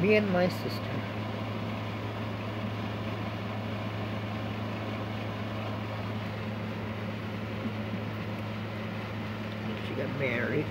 Me and my sister. She got married.